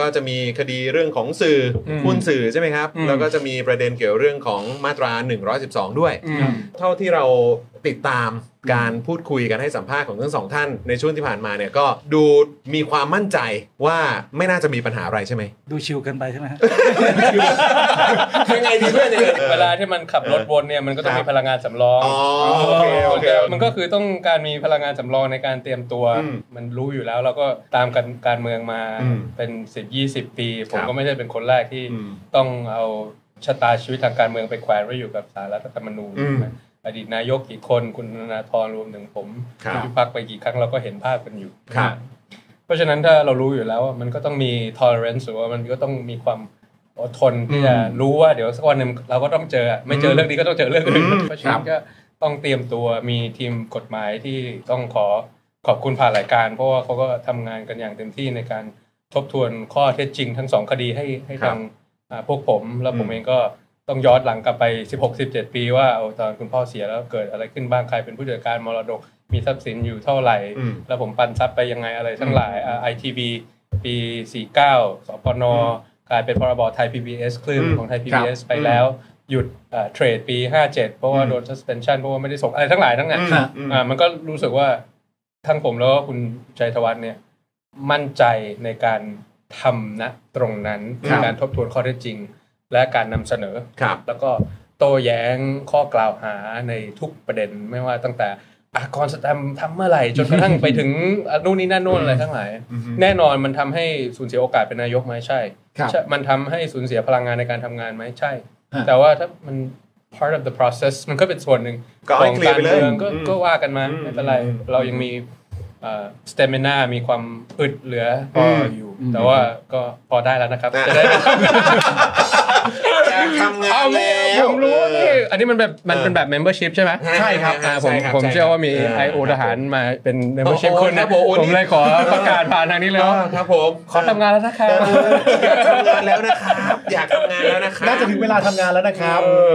ก็จะมีคดีเรื่องของสื่ออมหุ้นสื่อใช่ไหมครับอืมแล้วก็จะมีประเด็นเกี่ยวเรื่องของมาตรา 112 ด้วยอืมเท่าที่เราติดตามการพูดคุยกันให้สัมภาษณ์ของทั้งสองท่านในช่วงที่ผ่านมาเนี่ยก็ดูมีความมั่นใจว่าไม่น่าจะมีปัญหาอะไรใช่ไหมดูชิลเกินไปใช่ไหมฮะยังไงดีเพื่อนยังไงเวลาที่มันขับรถวนเนี่ยมันก็ต้องครับมีพลังงานสำรองอ๋อโอเคโอ เคมันก็คือต้องการมีพลังงานสำรองในการเตรียมตัวอืมมันรู้อยู่แล้วเราก็ตามกันการเมืองมาอืมเป็นสิบยี่สิบปี ผมครับก็ไม่ใช่เป็นคนแรกที่อืมต้องเอาชะตาชีวิตทางการเมืองไปแขวนไว้อยู่กับสารรัฐธรรมนูญอืมใช่ไหมอดีตนายกกี่คนคุณธนาธรรวมถึงผมครับณพิพักษ์ไปกี่ครั้งเราก็เห็นภาพกันอยู่ครับเพราะฉะนั้นถ้าเรารู้อยู่แล้วว่ามันก็ต้องมี tolerance หรือว่ามันก็ต้องมีความอดทนที่จะรู้ว่าเดี๋ยวสักวันหนึ่งเราก็ต้องเจออะไม่เจอเรื่องนี้ก็ต้องเจอเรื่องอื่นอืมเพราะฉะนั้นก็ ต้องเตรียมตัวมีทีมกฎหมายที่ต้องขอขอบคุณผ่านรายการ เพราะว่าเขาก็ทำงานกันอย่างเต็มที่ในการทบทวนข้อเท็จจริงทั้งสองคดีให้ให้ครับทางอ่าพวกผมแล้วผมอืมเองก็ต้องย้อนหลังกลับไป 16-17 ปีว่าเอาตอนคุณพ่อเสียแล้วเกิดอะไรขึ้นบ้างใครเป็นผู้จัดการมรดกมีทรัพย์สินอยู่เท่าไหร่อืมแล้วผมปันทรัพย์ไปยังไงอะไรทั้งหลายไอทีวีปี 49 สปนกลายเป็นพรบไทย PBS คลื่นอืมของไทยครับ PBS ไปแล้ว หยุดเทรดปี 57 เพราะว่าอืมโดน suspension เพราะว่าไม่ได้ส่งอะไรทั้งหลายทั้งนั้นอืมอืมอ่ามันก็รู้สึกว่าทั้งผมแล้วก็คุณชัยธวัฒน์เนี่ย มั่นใจในการทำนะตรงนั้นคในรับการทบทวนข้อเท็จจริง และการนำเสนอครับแล้วก็โต้แย้งข้อกล่าวหาในทุกประเด็นไม่ว่าตั้งแต่อากรสแตมป์ทำเมื่อไหร่ จนกระทั่งไปถึงอะนู่นนี่นั่นโน่นอะไรทั้งหลายอืมแน่นอนมันทำให้สูญเสียโอกาสเป็นนายกไหมใช่ครับใช่มันทำให้สูญเสียพลังงานในการทำงานไหมใช่ฮะ แต่ว่าถ้ามัน part of the process มันก็เป็นส่วนหนึ่งก็ขให้องเคลียร์การไปเลยเมืองก็อืมก็ว่ากันมาอืมไม่เป็นไรอืมเรายังมีสเตมินามีความอึดเหลือพอออยู่อืมแต่ว่าก็พอได้แล้วนะครับอะจะได้ เอาไม่แล้วผมรู้นี่อันนี้มันแบบมันเป็นแบบ membership ใช่ไหมใช่ครับอ่าผมใช่ครับผมเชื่อว่ามีใช่ครับไอโอทหารมาเป็น membership โอ้คนครันะบผมโอ้ผมเลยขอประกาศผ่านทางนี้เลยว่าครับผมขอทำงานแล้วนะครับอยากทำงานแล้วนะครับอยากทำงานแล้วนะครับน่าจะถึงเวลาทำงานแล้วนะครับเออ